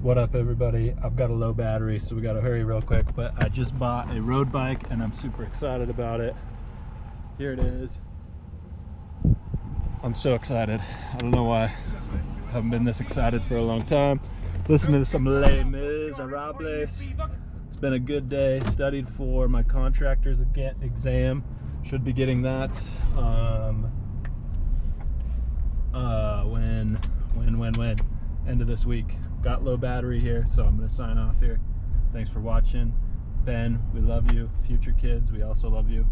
What up, everybody? I've got a low battery, so we got to hurry real quick. But I just bought a road bike, and I'm super excited about it. Here it is. I'm so excited. I don't know why. I haven't been this excited for a long time. Listen to some Les Miserables. It's been a good day. Studied for my contractor's exam. Should be getting that um, uh, when, when, when, when? End of this week got low battery here, so I'm going to sign off here. Thanks for watching. Ben, we love you. Future kids, we also love you.